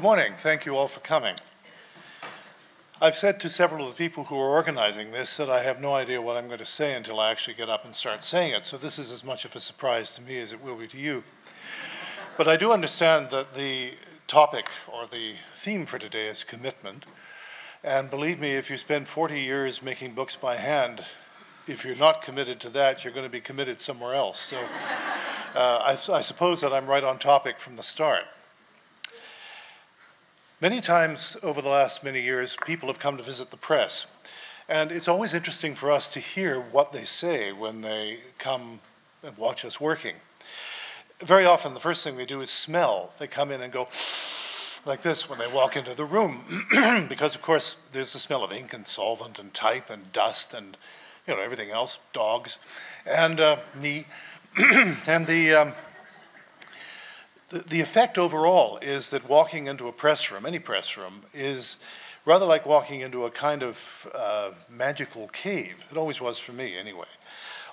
Good morning. Thank you all for coming. I've said to several of the people who are organizing this that I have no idea what I'm going to say until I actually get up and start saying it, so this is as much of a surprise to me as it will be to you. But I do understand that the topic or the theme for today is commitment. And believe me, if you spend 40 years making books by hand, if you're not committed to that, you're going to be committed somewhere else. So uh, I, I suppose that I'm right on topic from the start. Many times over the last many years, people have come to visit the press. And it's always interesting for us to hear what they say when they come and watch us working. Very often, the first thing they do is smell. They come in and go like this when they walk into the room, because, of course, there's the smell of ink and solvent and type and dust and you know everything else, dogs, and uh, me, and the. Um, the, effect overall is that walking into a press room, any press room, is rather like walking into a kind of uh, magical cave. It always was for me, anyway.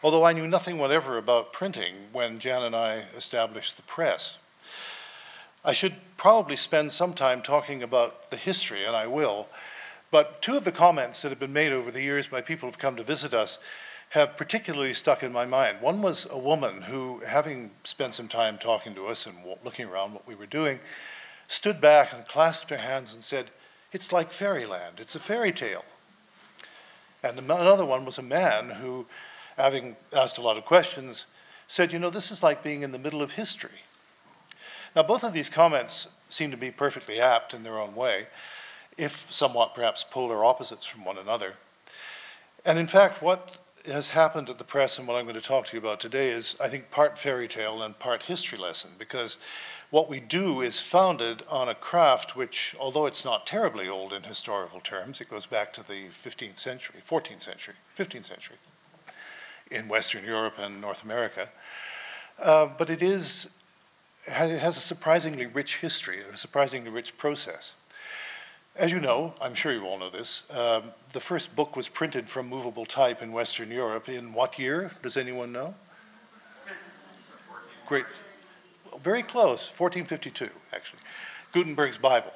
Although I knew nothing whatever about printing when Jan and I established the press. I should probably spend some time talking about the history, and I will. But two of the comments that have been made over the years by people who've come to visit us have particularly stuck in my mind. One was a woman who, having spent some time talking to us and looking around what we were doing, stood back and clasped her hands and said, It's like fairyland, it's a fairy tale. And another one was a man who, having asked a lot of questions, said, You know, this is like being in the middle of history. Now, both of these comments seem to be perfectly apt in their own way, if somewhat perhaps polar opposites from one another. And in fact, what has happened at the press and what I'm going to talk to you about today is, I think, part fairy tale and part history lesson, because what we do is founded on a craft which, although it's not terribly old in historical terms, it goes back to the 15th century, 14th century, 15th century in Western Europe and North America. Uh, but it is, it has a surprisingly rich history, a surprisingly rich process. As you know, I'm sure you all know this, um, the first book was printed from movable type in Western Europe in what year? Does anyone know? Great. Very close, 1452, actually. Gutenberg's Bible,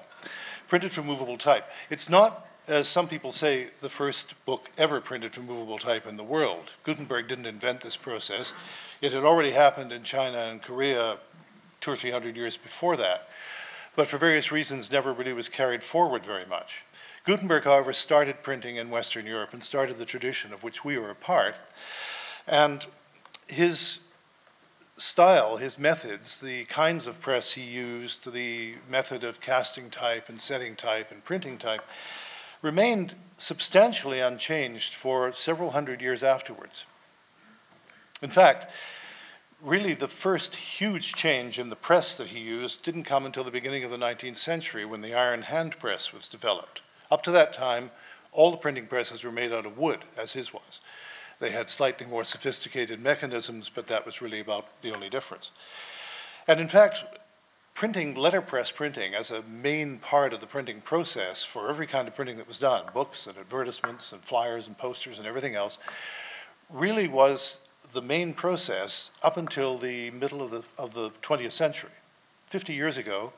printed from movable type. It's not, as some people say, the first book ever printed from movable type in the world. Gutenberg didn't invent this process. It had already happened in China and Korea two or three hundred years before that but for various reasons never really was carried forward very much. Gutenberg, however, started printing in Western Europe and started the tradition of which we were a part. And his style, his methods, the kinds of press he used, the method of casting type and setting type and printing type, remained substantially unchanged for several hundred years afterwards. In fact, really the first huge change in the press that he used didn't come until the beginning of the 19th century when the iron hand press was developed. Up to that time, all the printing presses were made out of wood, as his was. They had slightly more sophisticated mechanisms, but that was really about the only difference. And in fact, printing, letterpress printing, as a main part of the printing process for every kind of printing that was done, books and advertisements and flyers and posters and everything else, really was the main process up until the middle of the, of the 20th century. 50 years ago,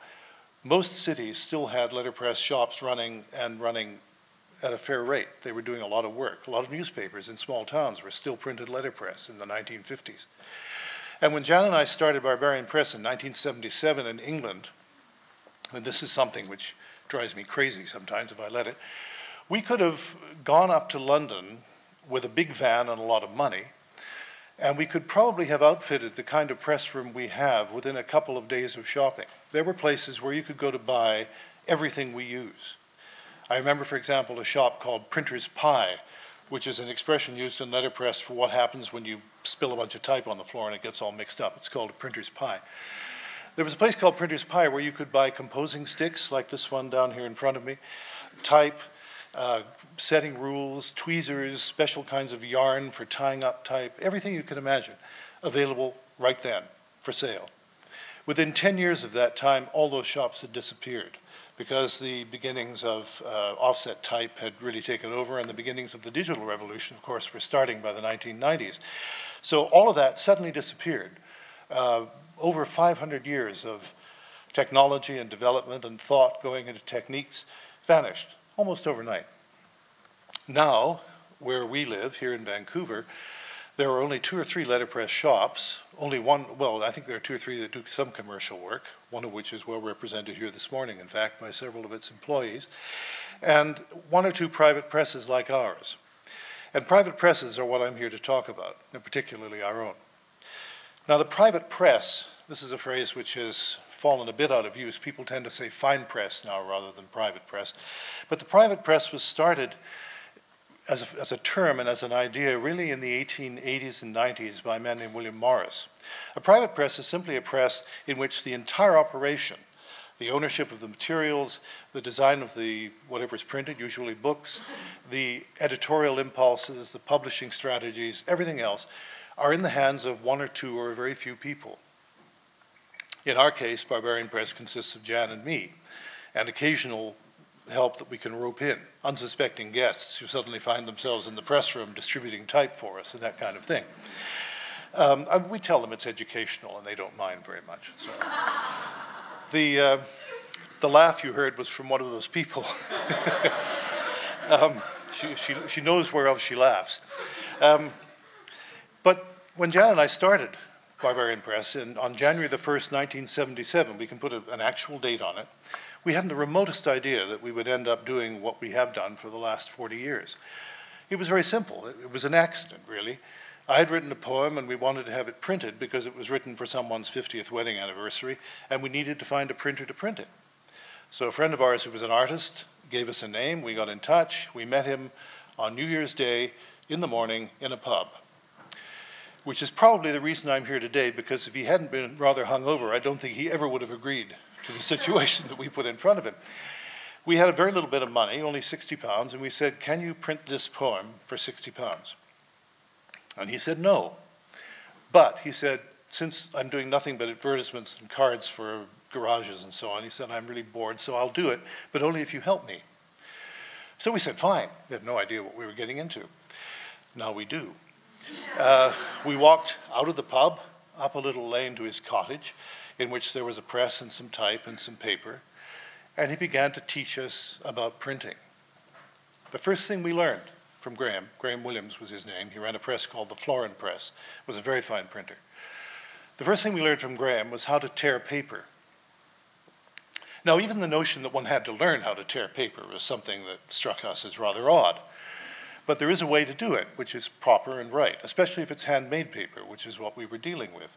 most cities still had letterpress shops running and running at a fair rate. They were doing a lot of work. A lot of newspapers in small towns were still printed letterpress in the 1950s. And when Jan and I started Barbarian Press in 1977 in England, and this is something which drives me crazy sometimes if I let it, we could have gone up to London with a big van and a lot of money and we could probably have outfitted the kind of press room we have within a couple of days of shopping. There were places where you could go to buy everything we use. I remember, for example, a shop called Printer's Pie, which is an expression used in letterpress for what happens when you spill a bunch of type on the floor and it gets all mixed up. It's called a printer's pie. There was a place called Printer's Pie where you could buy composing sticks, like this one down here in front of me, type, uh, setting rules, tweezers, special kinds of yarn for tying up type, everything you can imagine available right then for sale. Within 10 years of that time, all those shops had disappeared because the beginnings of uh, offset type had really taken over and the beginnings of the digital revolution, of course, were starting by the 1990s. So all of that suddenly disappeared. Uh, over 500 years of technology and development and thought going into techniques vanished almost overnight. Now, where we live here in Vancouver, there are only two or three letterpress shops, only one, well, I think there are two or three that do some commercial work, one of which is well represented here this morning, in fact, by several of its employees, and one or two private presses like ours. And private presses are what I'm here to talk about, and particularly our own. Now, the private press, this is a phrase which has fallen a bit out of use. People tend to say fine press now rather than private press. But the private press was started as a, as a term and as an idea really in the 1880s and 90s by a man named William Morris. A private press is simply a press in which the entire operation, the ownership of the materials, the design of the whatever is printed, usually books, the editorial impulses, the publishing strategies, everything else, are in the hands of one or two or very few people. In our case, Barbarian Press consists of Jan and me, and occasional help that we can rope in, unsuspecting guests who suddenly find themselves in the press room distributing type for us and that kind of thing. Um, we tell them it's educational and they don't mind very much. So. the, uh, the laugh you heard was from one of those people. um, she, she, she knows whereof she laughs. Um, but when Jan and I started Barbarian Press in, on January the 1st, 1977, we can put a, an actual date on it, we hadn't the remotest idea that we would end up doing what we have done for the last 40 years. It was very simple. It, it was an accident, really. I had written a poem and we wanted to have it printed because it was written for someone's 50th wedding anniversary and we needed to find a printer to print it. So a friend of ours who was an artist gave us a name, we got in touch, we met him on New Year's Day in the morning in a pub. Which is probably the reason I'm here today because if he hadn't been rather hungover, I don't think he ever would have agreed to the situation that we put in front of him. We had a very little bit of money, only 60 pounds, and we said, Can you print this poem for 60 pounds? And he said, No. But he said, Since I'm doing nothing but advertisements and cards for garages and so on, he said, I'm really bored, so I'll do it, but only if you help me. So we said, Fine. We had no idea what we were getting into. Now we do. Uh, we walked out of the pub, up a little lane to his cottage, in which there was a press and some type and some paper, and he began to teach us about printing. The first thing we learned from Graham, Graham Williams was his name, he ran a press called the Florin Press, was a very fine printer. The first thing we learned from Graham was how to tear paper. Now, even the notion that one had to learn how to tear paper was something that struck us as rather odd. But there is a way to do it, which is proper and right, especially if it's handmade paper, which is what we were dealing with.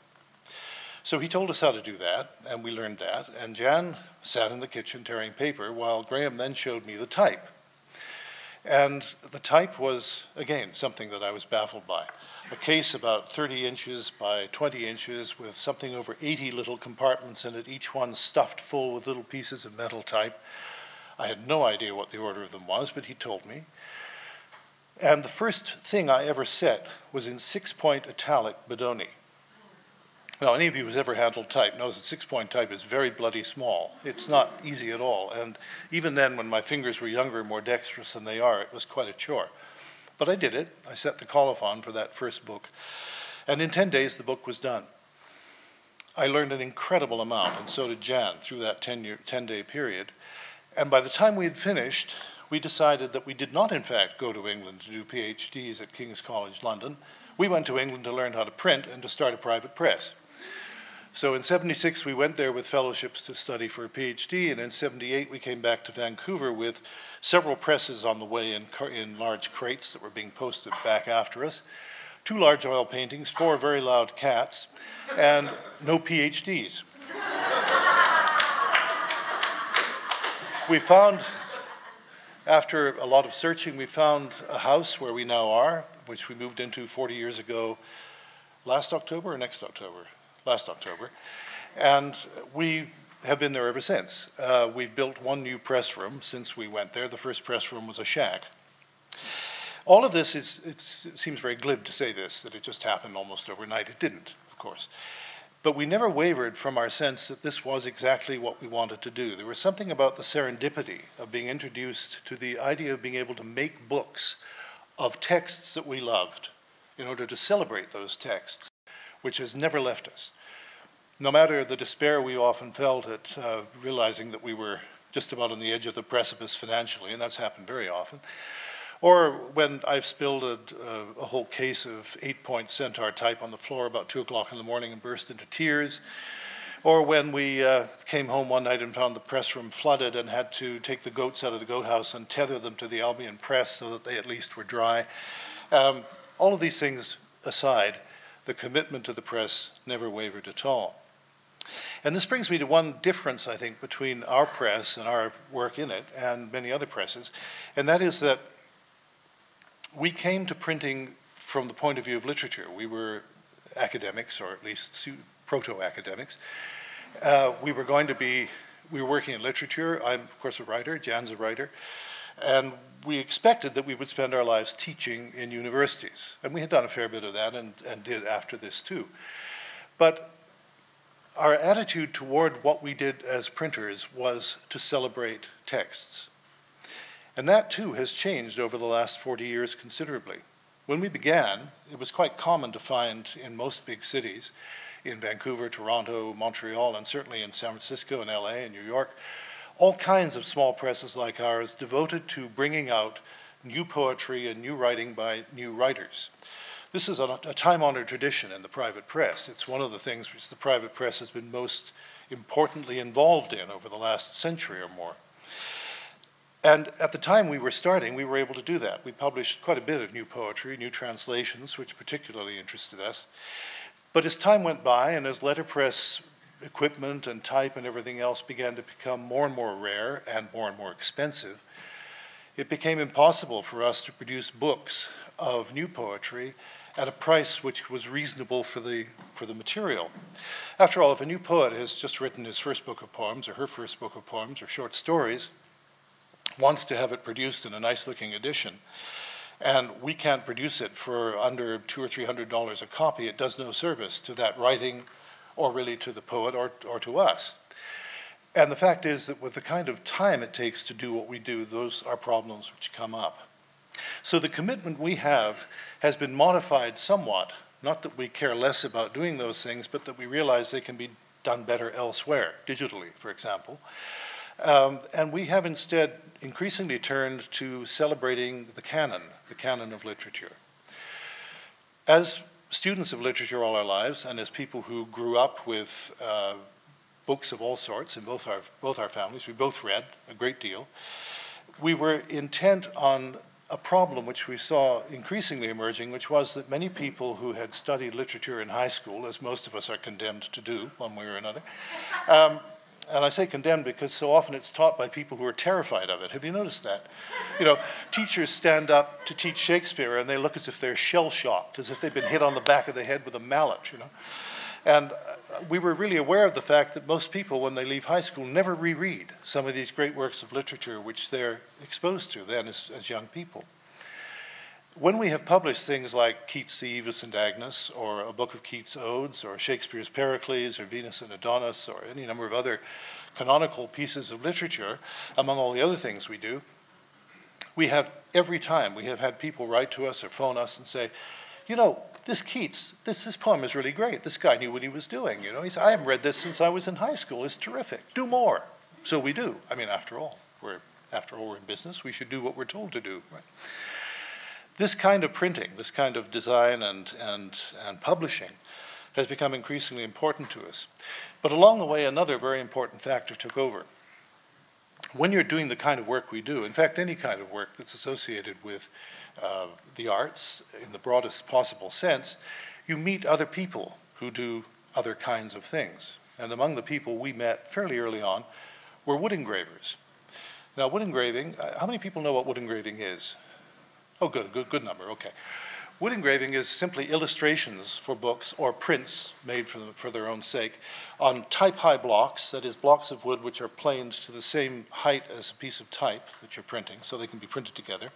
So he told us how to do that, and we learned that. And Jan sat in the kitchen tearing paper while Graham then showed me the type. And the type was, again, something that I was baffled by. A case about 30 inches by 20 inches with something over 80 little compartments in it, each one stuffed full with little pieces of metal type. I had no idea what the order of them was, but he told me. And the first thing I ever set was in six point italic Bodoni. Now, any of you who's ever handled type knows that six-point type is very bloody small. It's not easy at all. And even then, when my fingers were younger and more dexterous than they are, it was quite a chore. But I did it. I set the colophon for that first book. And in 10 days, the book was done. I learned an incredible amount, and so did Jan through that 10, 10 day period. And by the time we had finished, we decided that we did not, in fact, go to England to do PhDs at King's College London. We went to England to learn how to print and to start a private press. So in 76, we went there with fellowships to study for a PhD, and in 78, we came back to Vancouver with several presses on the way in, in large crates that were being posted back after us, two large oil paintings, four very loud cats, and no PhDs. we found, after a lot of searching, we found a house where we now are, which we moved into 40 years ago, last October or next October? last October. And we have been there ever since. Uh, we've built one new press room since we went there. The first press room was a shack. All of this is, it seems very glib to say this, that it just happened almost overnight. It didn't, of course. But we never wavered from our sense that this was exactly what we wanted to do. There was something about the serendipity of being introduced to the idea of being able to make books of texts that we loved in order to celebrate those texts, which has never left us. no matter the despair we often felt at uh, realizing that we were just about on the edge of the precipice financially, and that's happened very often, or when I've spilled a, a, whole case of eight-point centaur type on the floor about 2 o'clock in the morning and burst into tears, or when we uh, came home one night and found the press room flooded and had to take the goats out of the goat house and tether them to the Albion press so that they at least were dry. Um, all of these things aside, the commitment to the press never wavered at all. And this brings me to one difference, I think, between our press and our work in it and many other presses, and that is that we came to printing from the point of view of literature. We were academics, or at least proto-academics. Uh, we were going to be, we were working in literature. I'm, of course, a writer. Jan's a writer. And we expected that we would spend our lives teaching in universities. And we had done a fair bit of that and, and did after this too. But our attitude toward what we did as printers was to celebrate texts. And that too has changed over the last 40 years considerably. When we began, it was quite common to find in most big cities, in Vancouver, Toronto, Montreal, and certainly in San Francisco and LA and New York, all kinds of small presses like ours devoted to bringing out new poetry and new writing by new writers. This is a, a time-honored tradition in the private press. It's one of the things which the private press has been most importantly involved in over the last century or more. And at the time we were starting, we were able to do that. We published quite a bit of new poetry, new translations, which particularly interested us. But as time went by and as letterpress equipment and type and everything else began to become more and more rare and more and more expensive, it became impossible for us to produce books of new poetry at a price which was reasonable for the, for the material. After all, if a new poet has just written his first book of poems or her first book of poems or short stories, wants to have it produced in a nice looking edition, and we can't produce it for under two or three hundred dollars a copy, it does no service to that writing or really to the poet or, or to us. And the fact is that with the kind of time it takes to do what we do, those are problems which come up. So the commitment we have has been modified somewhat, not that we care less about doing those things, but that we realize they can be done better elsewhere, digitally, for example. Um, and we have instead increasingly turned to celebrating the canon, the canon of literature. As students of literature all our lives, and as people who grew up with uh, books of all sorts in both our, both our families, we both read a great deal, we were intent on a problem which we saw increasingly emerging, which was that many people who had studied literature in high school, as most of us are condemned to do one way or another, um, and I say condemned because so often it's taught by people who are terrified of it. Have you noticed that? You know, teachers stand up to teach Shakespeare and they look as if they're shell shocked, as if they've been hit on the back of the head with a mallet, you know. And uh, we were really aware of the fact that most people, when they leave high school, never reread some of these great works of literature which they're exposed to then as, as young people. When we have published things like Keats' Aeolus and Agnes, or a book of Keats' Odes, or Shakespeare's Pericles, or Venus and Adonis, or any number of other canonical pieces of literature, among all the other things we do, we have every time we have had people write to us or phone us and say, you know, this Keats, this, this poem is really great. This guy knew what he was doing. You know, he said, I haven't read this since I was in high school. It's terrific. Do more. So we do. I mean, after all, we're after all we're in business. We should do what we're told to do. Right? This kind of printing, this kind of design and and and publishing, has become increasingly important to us. But along the way, another very important factor took over. When you're doing the kind of work we do, in fact, any kind of work that's associated with uh, the arts in the broadest possible sense, you meet other people who do other kinds of things. And among the people we met fairly early on were wood engravers. Now, wood engraving, uh, how many people know what wood engraving is? Oh, good, good, good number, okay. Wood engraving is simply illustrations for books or prints made for, for their own sake on type-high blocks, that is, blocks of wood which are planed to the same height as a piece of type that you're printing, so they can be printed together.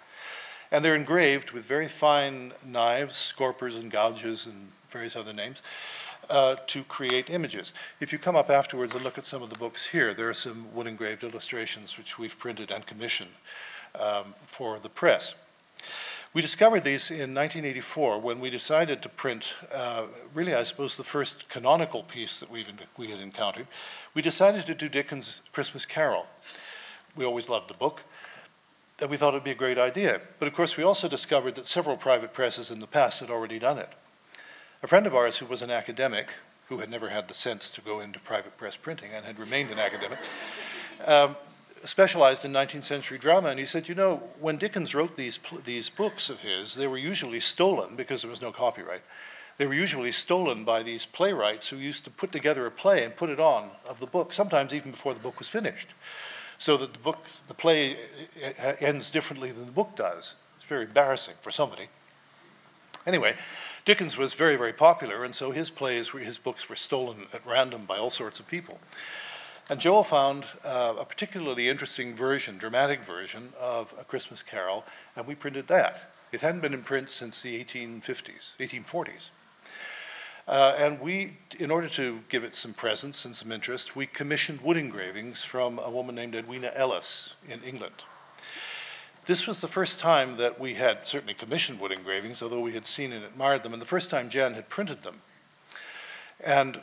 And they're engraved with very fine knives, scorpers and gouges and various other names, uh, to create images. If you come up afterwards and look at some of the books here, there are some wood engraved illustrations which we've printed and commissioned um, for the press. We discovered these in 1984 when we decided to print, uh, really, I suppose, the first canonical piece that we've, we had encountered. We decided to do Dickens' Christmas Carol. We always loved the book, and we thought it would be a great idea. But of course, we also discovered that several private presses in the past had already done it. A friend of ours who was an academic, who had never had the sense to go into private press printing and had remained an academic, um, specialized in 19th century drama, and he said, you know, when Dickens wrote these, these books of his, they were usually stolen because there was no copyright. They were usually stolen by these playwrights who used to put together a play and put it on of the book, sometimes even before the book was finished, so that the book, the play ends differently than the book does. It's very embarrassing for somebody. Anyway, Dickens was very, very popular, and so his plays, were his books were stolen at random by all sorts of people. And Joel found uh, a particularly interesting version, dramatic version of A Christmas Carol, and we printed that. It hadn't been in print since the 1850s, 1840s. Uh, and we, in order to give it some presence and some interest, we commissioned wood engravings from a woman named Edwina Ellis in England. This was the first time that we had certainly commissioned wood engravings, although we had seen and admired them, and the first time Jan had printed them. And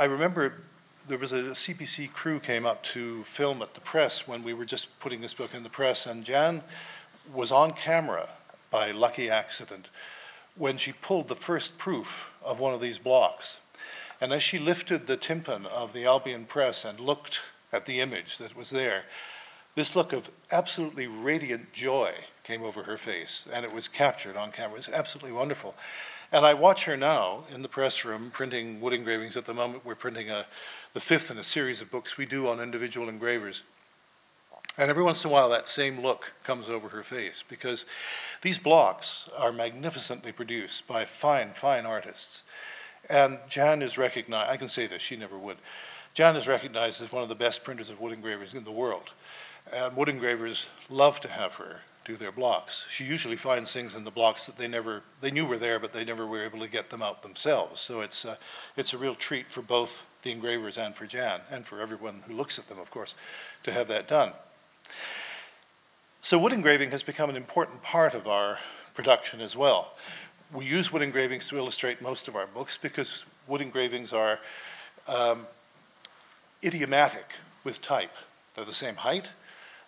I remember there was a CBC crew came up to film at the press when we were just putting this book in the press, and Jan was on camera by lucky accident when she pulled the first proof of one of these blocks. And as she lifted the tympan of the Albion Press and looked at the image that was there, this look of absolutely radiant joy came over her face, and it was captured on camera. It's absolutely wonderful. And I watch her now in the press room printing wood engravings. At the moment, we're printing a, the fifth in a series of books we do on individual engravers. And every once in a while, that same look comes over her face because these blocks are magnificently produced by fine, fine artists. And Jan is recognized, I can say this, she never would. Jan is recognized as one of the best printers of wood engravers in the world. And wood engravers love to have her do their blocks. She usually finds things in the blocks that they never, they knew were there, but they never were able to get them out themselves. So it's, uh, it's a real treat for both the engravers and for Jan, and for everyone who looks at them, of course, to have that done. So wood engraving has become an important part of our production as well. We use wood engravings to illustrate most of our books because wood engravings are um, idiomatic with type. They're the same height,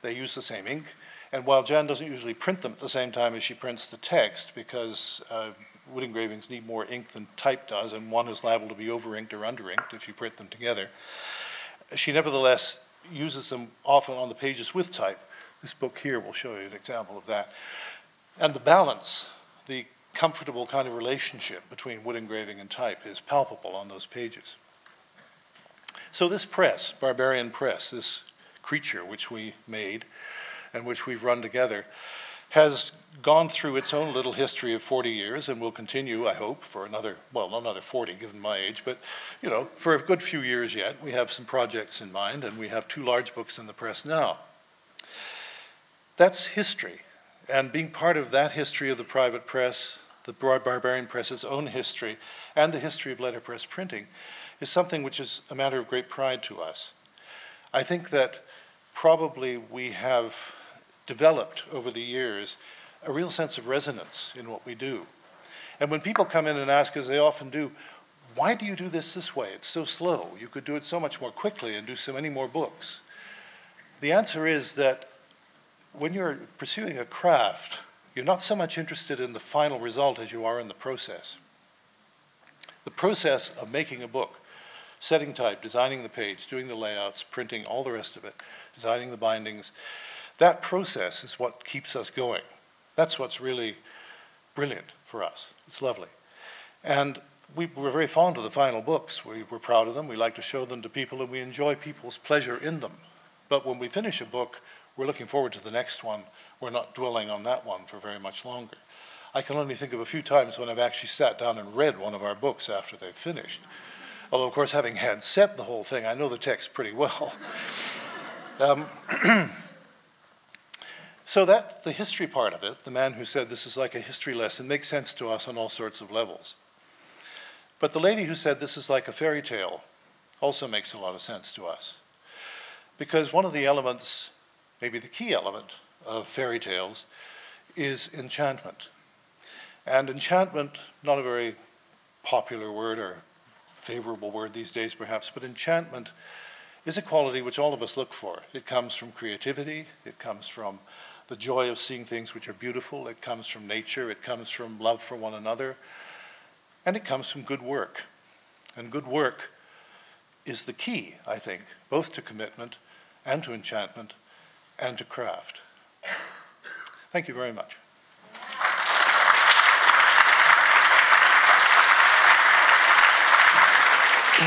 they use the same ink, and while Jan doesn't usually print them at the same time as she prints the text, because uh, wood engravings need more ink than type does, and one is liable to be over-inked or under-inked if you print them together, she nevertheless uses them often on the pages with type. This book here will show you an example of that. And the balance, the comfortable kind of relationship between wood engraving and type is palpable on those pages. So this press, Barbarian Press, this creature which we made, and which we've run together, has gone through its own little history of 40 years and will continue, I hope, for another, well, another 40 given my age, but, you know, for a good few years yet. We have some projects in mind and we have two large books in the press now. That's history. And being part of that history of the private press, the broad Barbarian Press's own history, and the history of letterpress printing is something which is a matter of great pride to us. I think that probably we have developed over the years a real sense of resonance in what we do. And when people come in and ask, as they often do, why do you do this this way? It's so slow. You could do it so much more quickly and do so many more books. The answer is that when you're pursuing a craft, you're not so much interested in the final result as you are in the process. The process of making a book, setting type, designing the page, doing the layouts, printing, all the rest of it, designing the bindings, that process is what keeps us going. That's what's really brilliant for us. It's lovely. And we, are very fond of the final books. We, we're proud of them. We like to show them to people, and we enjoy people's pleasure in them. But when we finish a book, we're looking forward to the next one. We're not dwelling on that one for very much longer. I can only think of a few times when I've actually sat down and read one of our books after they've finished. Although, of course, having had set the whole thing, I know the text pretty well. um, So that, the history part of it, the man who said this is like a history lesson, makes sense to us on all sorts of levels. But the lady who said this is like a fairy tale also makes a lot of sense to us. Because one of the elements, maybe the key element of fairy tales, is enchantment. And enchantment, not a very popular word or favorable word these days perhaps, but enchantment is a quality which all of us look for. It comes from creativity, it comes from the joy of seeing things which are beautiful, it comes from nature, it comes from love for one another, and it comes from good work. And good work is the key, I think, both to commitment and to enchantment and to craft. Thank you very much.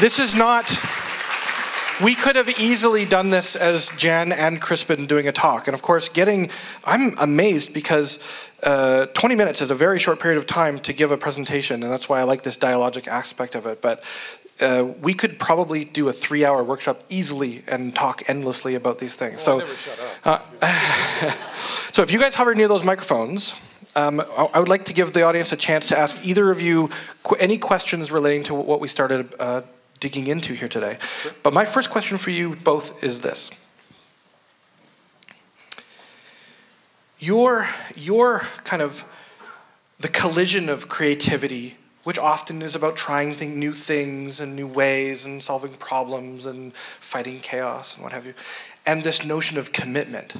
This is not, we could have easily done this as Jan and Crispin doing a talk. And of course, getting, I'm amazed because uh, 20 minutes is a very short period of time to give a presentation, and that's why I like this dialogic aspect of it. But uh, we could probably do a three-hour workshop easily and talk endlessly about these things. Well, so, uh, so if you guys hover near those microphones, um, I would like to give the audience a chance to ask either of you qu any questions relating to what we started uh, digging into here today. Sure. But my first question for you both is this. Your, your kind of, the collision of creativity, which often is about trying th new things and new ways and solving problems and fighting chaos and what have you, and this notion of commitment.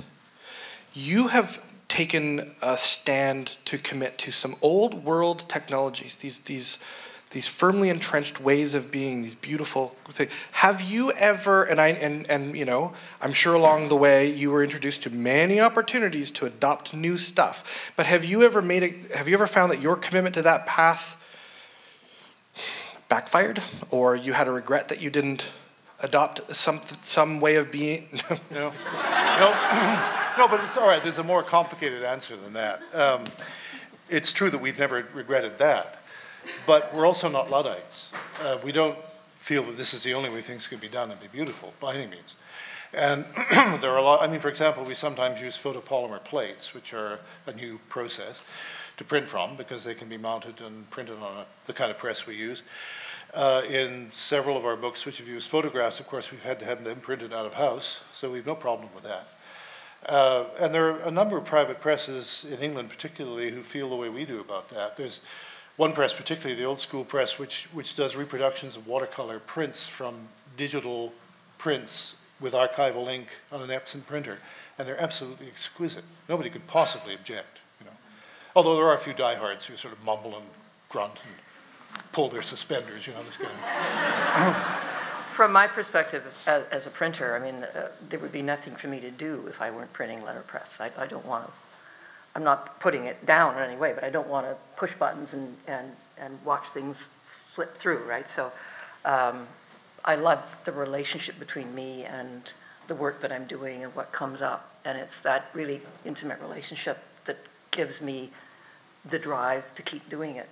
You have taken a stand to commit to some old world technologies, these, these, these firmly entrenched ways of being, these beautiful things. Have you ever, and I, and, and you know, I'm sure along the way you were introduced to many opportunities to adopt new stuff, but have you ever made a, have you ever found that your commitment to that path backfired, or you had a regret that you didn't adopt some, some way of being? no. no. no, but it's all right. There's a more complicated answer than that. Um, it's true that we've never regretted that, but we're also not Luddites. Uh, we don't feel that this is the only way things can be done and be beautiful by any means. And there are a lot, I mean, for example, we sometimes use photopolymer plates, which are a new process to print from because they can be mounted and printed on a, the kind of press we use. Uh, in several of our books, which have used photographs, of course, we've had to have them printed out of house, so we have no problem with that. Uh, and there are a number of private presses in England, particularly, who feel the way we do about that. There's one press, particularly the old school press, which, which does reproductions of watercolor prints from digital prints with archival ink on an Epson printer, and they're absolutely exquisite. Nobody could possibly object, you know. Although there are a few diehards who sort of mumble and grunt and pull their suspenders, you know, this kind of. From my perspective as, as a printer, I mean, uh, there would be nothing for me to do if I weren't printing letterpress. I, I don't want to, I'm not putting it down in any way, but I don't want to push buttons and, and, and watch things flip through, right? So um, I love the relationship between me and the work that I'm doing and what comes up. And it's that really intimate relationship that gives me the drive to keep doing it.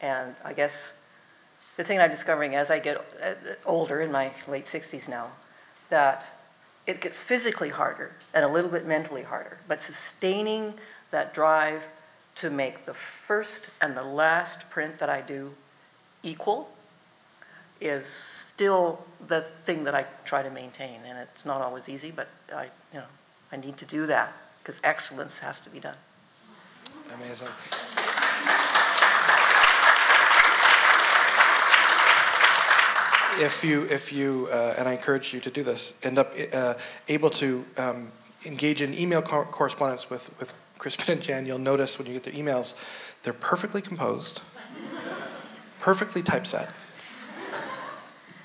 And I guess the thing I'm discovering as I get uh, older, in my late 60s now, that it gets physically harder and a little bit mentally harder, but sustaining that drive to make the first and the last print that I do equal is still the thing that I try to maintain. And it's not always easy, but I, you know, I need to do that because excellence has to be done. Amazing. if you, if you uh, and I encourage you to do this, end up uh, able to um, engage in email co correspondence with, with Crispin and Jan, you'll notice when you get their emails, they're perfectly composed, perfectly typeset,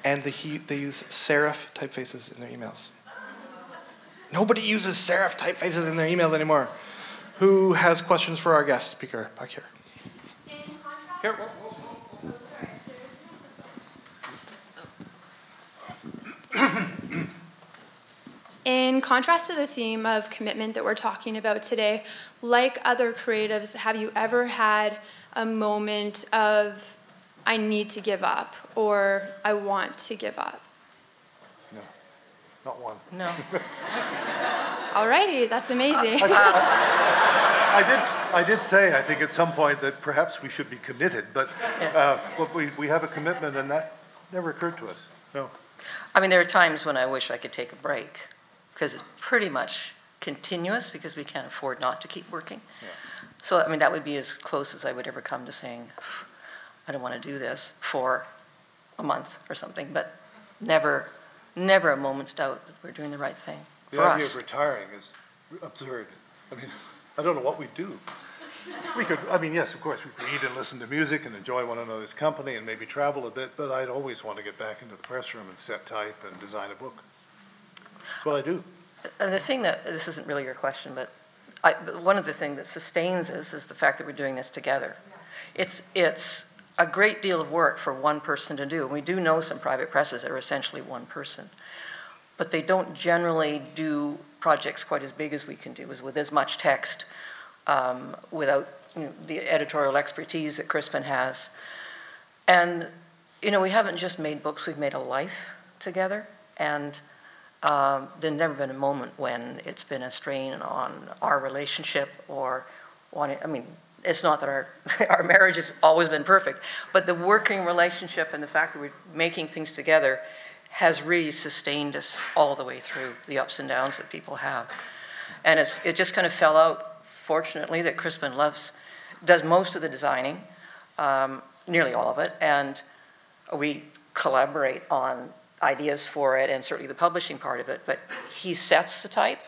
and they, they use serif typefaces in their emails. Nobody uses serif typefaces in their emails anymore. Who has questions for our guest speaker back here? Here. In contrast to the theme of commitment that we're talking about today, like other creatives, have you ever had a moment of, I need to give up, or I want to give up? No, not one. No. Alrighty, that's amazing. I, I, I, did, I did say, I think at some point, that perhaps we should be committed, but, uh, but we, we have a commitment, and that never occurred to us. No. I mean, there are times when I wish I could take a break because it's pretty much continuous because we can't afford not to keep working. Yeah. So, I mean, that would be as close as I would ever come to saying, I don't want to do this for a month or something, but never, never a moment's doubt that we're doing the right thing The idea us. of retiring is absurd. I mean, I don't know what we'd do. We could, I mean, yes, of course, we could eat and listen to music and enjoy one another's company and maybe travel a bit, but I'd always want to get back into the press room and set type and design a book. That's what I do. And the thing that, this isn't really your question, but I, one of the things that sustains us is the fact that we're doing this together. It's, it's a great deal of work for one person to do. We do know some private presses that are essentially one person. But they don't generally do projects quite as big as we can do, with as much text, um, without, you know, the editorial expertise that Crispin has. And, you know, we haven't just made books, we've made a life together. And um, there's never been a moment when it's been a strain on our relationship or wanting, I mean, it's not that our, our marriage has always been perfect, but the working relationship and the fact that we're making things together has really sustained us all the way through the ups and downs that people have. And it's, it just kind of fell out, fortunately, that Crispin loves, does most of the designing, um, nearly all of it, and we collaborate on ideas for it and certainly the publishing part of it, but he sets the type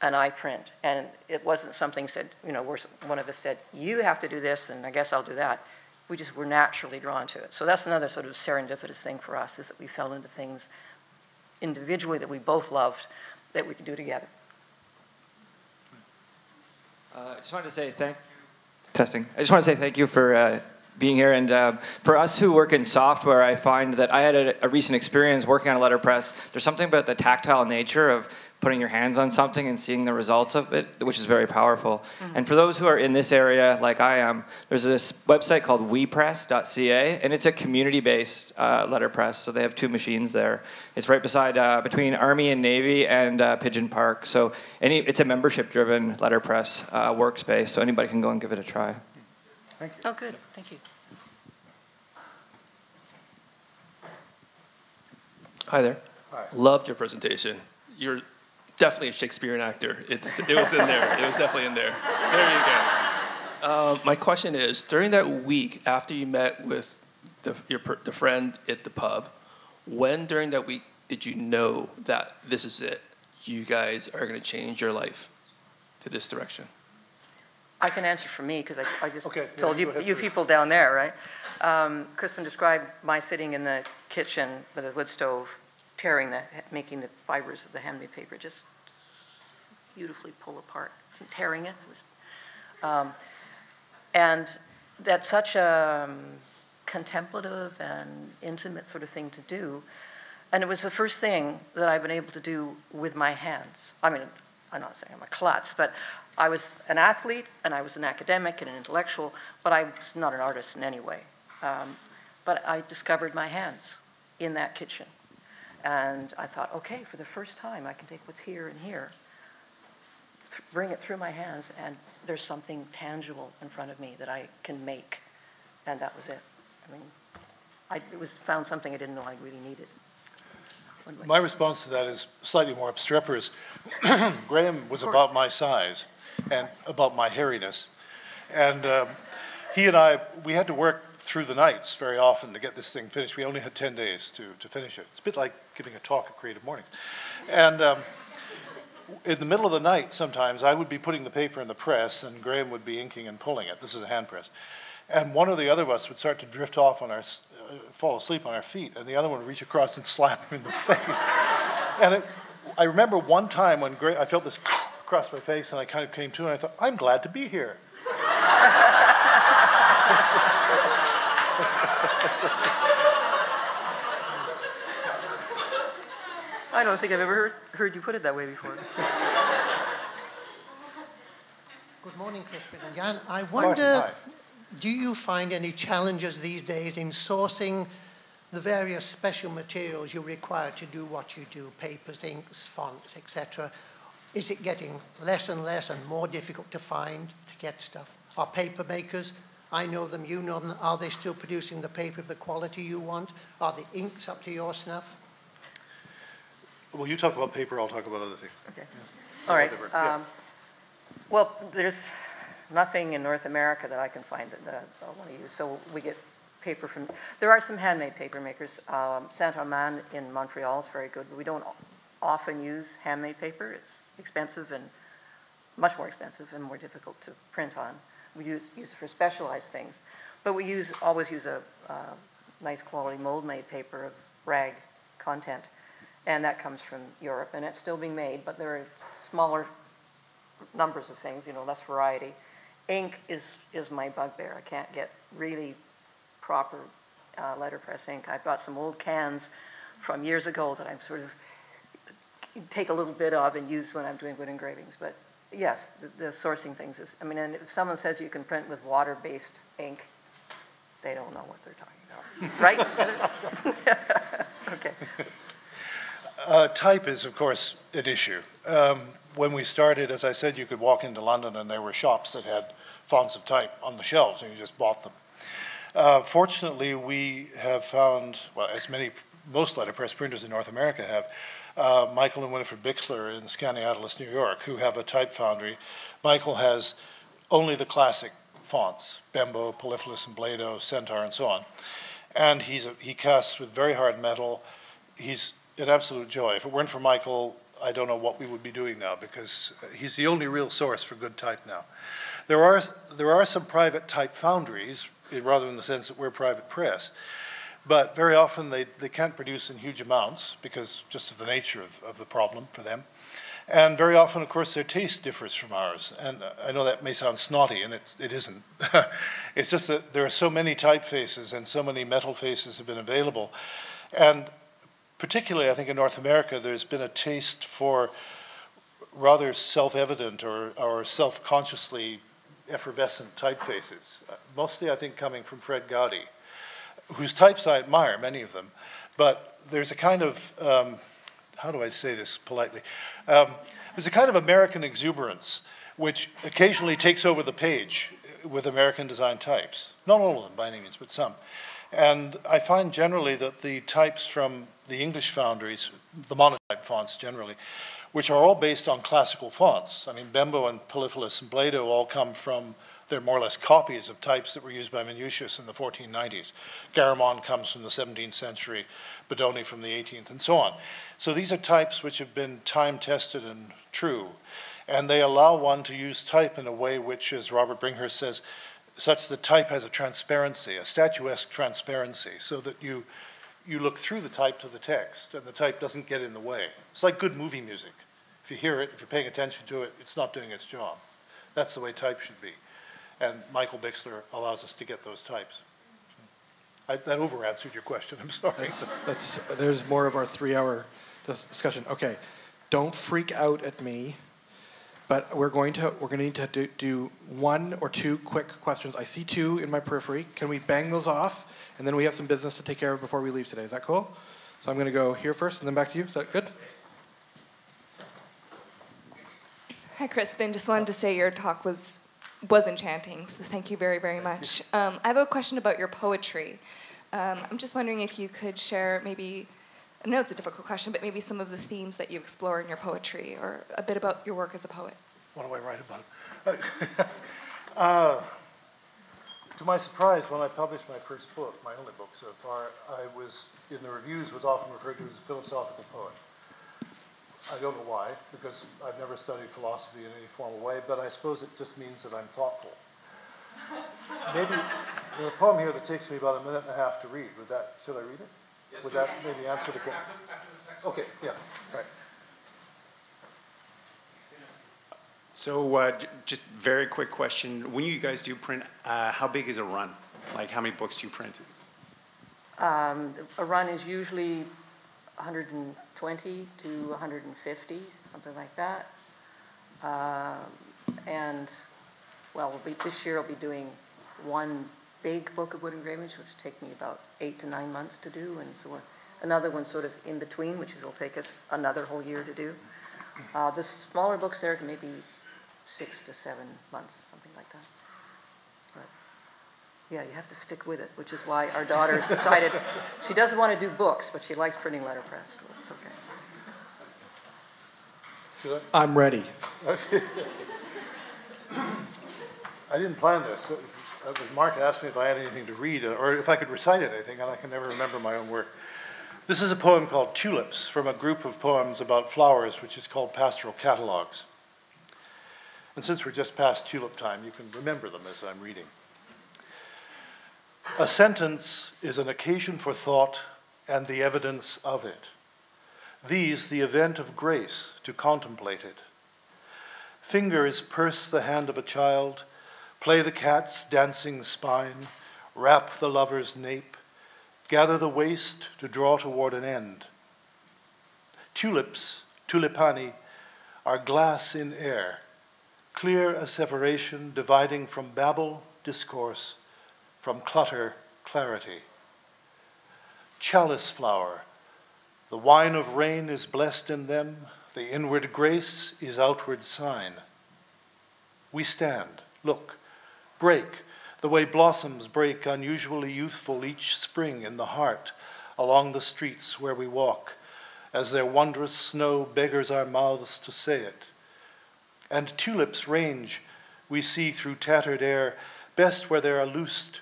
and I print. And it wasn't something said, you know, where one of us said, you have to do this and I guess I'll do that. We just were naturally drawn to it. So that's another sort of serendipitous thing for us is that we fell into things individually that we both loved that we could do together. Uh, I just wanted to say thank you. testing. I just want to say thank you for uh, being here. And uh, for us who work in software, I find that I had a, a recent experience working on a letterpress. There's something about the tactile nature of putting your hands on something and seeing the results of it, which is very powerful. And for those who are in this area, like I am, there's this website called wepress.ca, and it's a community-based uh, letterpress. So they have two machines there. It's right beside uh, between Army and Navy and uh, Pigeon Park. So any, it's a membership-driven letterpress uh, workspace. So anybody can go and give it a try. Thank you. Oh, good, thank you. Hi there. Hi. Loved your presentation. You're definitely a Shakespearean actor. It's, it was in there. It was definitely in there. There you go. Um, my question is, during that week after you met with the, your, per- the friend at the pub, when during that week did you know that this is it? You guys are going to change your life to this direction. I can answer for me because I, I just Okay, yeah, told you, ahead, you please. people down there, right? Um, Crispin described my sitting in the kitchen with a wood stove, tearing the, making the fibers of the handmade paper just beautifully pull apart, It Wasn't tearing it. it was, um, and that's such a um, contemplative and intimate sort of thing to do. And it was the first thing that I've been able to do with my hands. I mean, I'm not saying I'm a klutz, but I was an athlete and I was an academic and an intellectual, but I was not an artist in any way. Um, but I discovered my hands in that kitchen. And I thought, okay, for the first time, I can take what's here and here, th- bring it through my hands, and there's something tangible in front of me that I can make. And that was it. I mean, I it was, found something I didn't know I really needed. What do I- My response to that is slightly more obstreperous. Graham was about my size and about my hairiness. And um, he and I, we had to work through the nights very often to get this thing finished. We only had 10 days to, to finish it. It's a bit like giving a talk at Creative Mornings. And um, in the middle of the night, sometimes, I would be putting the paper in the press, and Graham would be inking and pulling it. This is a hand press. And one or the other of us would start to drift off on our, uh, fall asleep on our feet, and the other one would reach across and slap him in the face. And it, I remember one time when Gra- I felt this across my face, and I kind of came to, and I thought, I'm glad to be here. I don't think I've ever heard, heard you put it that way before. Good morning, Crispin and Jan. I wonder, hi. do you find any challenges these days in sourcing the various special materials you require to do what you do, papers, inks, fonts, etc.? Is it getting less and less and more difficult to find, to get stuff? Are paper makers, I know them, you know them, are they still producing the paper of the quality you want? Are the inks up to your snuff? Well, you talk about paper, I'll talk about other things. Okay. All right. Whatever, yeah. um, Well, there's nothing in North America that I can find that that I want to use. So we get paper from, there are some handmade paper makers. Um, Saint-Armand in Montreal is very good. but We don't often use handmade paper. It's expensive and much more expensive and more difficult to print on. We use, use it for specialized things. But we use, always use a uh, nice quality mold-made paper of rag content. And that comes from Europe, and it's still being made, but there are smaller numbers of things, you know, less variety. Ink is, is my bugbear. I can't get really proper uh, letterpress ink. I've got some old cans from years ago that I'm sort of take a little bit of and use when I'm doing wood engravings. But yes, the, the sourcing things is, I mean, and if someone says you can print with water-based ink, they don't know what they're talking about, right? okay. Uh, type is, of course, an issue. Um, when we started, as I said, you could walk into London and there were shops that had fonts of type on the shelves and you just bought them. Uh, fortunately, we have found, well, as many, most letterpress printers in North America have, uh, Michael and Winifred Bixler in Skaneateles, New York, who have a type foundry. Michael has only the classic fonts, Bembo, Poliphilus, and Blado, Centaur, and so on. And he's a, he casts with very hard metal. He's an absolute joy. If it weren't for Michael, I don't know what we would be doing now because he's the only real source for good type now. There are, there are some private type foundries, rather in the sense that we're private press, but very often they, they can't produce in huge amounts because just of the nature of, of the problem for them. And very often, of course, their taste differs from ours. And I know that may sound snotty, and it's, it isn't. it's just that there are so many typefaces and so many metal faces have been available. And particularly, I think in North America, there's been a taste for rather self-evident or, or self-consciously effervescent typefaces. Mostly, I think, coming from Fred Goudy, whose types I admire, many of them. But there's a kind of, um, how do I say this politely? Um, there's a kind of American exuberance which occasionally takes over the page with American design types. Not all of them by any means, but some. And I find generally that the types from the English foundries, the monotype fonts generally, which are all based on classical fonts. I mean, Bembo and Poliphilus and Blado all come from, they're more or less copies of types that were used by Manutius in the 1490s. Garamond comes from the 17th century, Bodoni from the 18th, and so on. So these are types which have been time tested and true, and they allow one to use type in a way which, as Robert Bringhurst says, such that type has a transparency, a statuesque transparency, so that you, you look through the type to the text, and the type doesn't get in the way. It's like good movie music. If you hear it, if you're paying attention to it, it's not doing its job. That's the way type should be. And Michael Bixler allows us to get those types. I, that over answered your question. I'm sorry. That's, that's, there's more of our three-hour discussion. Okay, don't freak out at me, but we're going to we're going to need to do, do one or two quick questions. I see two in my periphery. Can we bang those off, and then we have some business to take care of before we leave today? Is that cool? So I'm going to go here first, and then back to you. Is that good? Hi, Crispin. Just wanted to say your talk was was enchanting. So thank you very, very much. Um, I have a question about your poetry. Um, I'm just wondering if you could share maybe. I know it's a difficult question, but maybe some of the themes that you explore in your poetry, or a bit about your work as a poet. What do I write about? uh, to my surprise, when I published my first book, my only book so far, I was, in the reviews, was often referred to as a philosophical poet. I don't know why, because I've never studied philosophy in any formal way, but I suppose it just means that I'm thoughtful. Maybe there's a poem here that takes me about a minute and a half to read. Would that, should I read it? Yes, Would that maybe answer the question? Okay, yeah, right. So, uh, j- just very quick question. When you guys do print, uh, how big is a run? Like, how many books do you print? Um, a run is usually 120 to 150, something like that. Um, and, well, we'll be, this year I'll be doing one big book of wood engravings, which will take me about eight to nine months to do, and so another one sort of in between, which is, will take us another whole year to do. Uh, the smaller books there can maybe six to seven months, something yeah, you have to stick with it, which is why our daughter has decided she doesn't want to do books, but she likes printing letterpress, so it's okay. Should I'm ready. I? I didn't plan this. It was Mark asked me if I had anything to read, uh, or if I could recite anything, and I can never remember my own work. This is a poem called Tulips from a group of poems about flowers, which is called Pastoral Catalogues. And since we're just past tulip time, you can remember them as I'm reading. A sentence is an occasion for thought and the evidence of it. These, the event of grace to contemplate it. Fingers purse the hand of a child, play the cat's dancing spine, wrap the lover's nape, gather the waist to draw toward an end. Tulips, tulipani, are glass in air, clear a separation dividing from babble, discourse, from clutter, clarity. Chalice flower, the wine of rain is blessed in them, the inward grace is outward sign. We stand, look, break, the way blossoms break unusually youthful each spring in the heart along the streets where we walk, as their wondrous snow beggars our mouths to say it. And tulips range, we see through tattered air, best where they are loosed,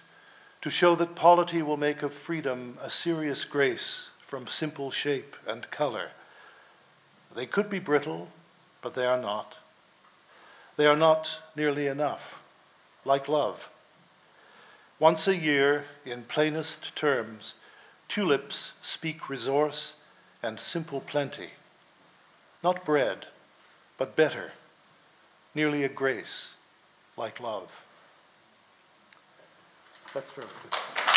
to show that polity will make of freedom a serious grace from simple shape and color. They could be brittle, but they are not. They are not nearly enough, like love. Once a year, in plainest terms, tulips speak resource and simple plenty. Not bread, but better, nearly a grace, like love. That's fair.